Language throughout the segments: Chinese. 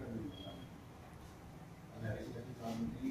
ಬಂದಿಲ್ಲ ಅದು ಎಕ್ಸಸೈಸ್ ಕಾಮಿಟಿ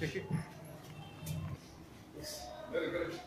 Thank you. Yes. Very good.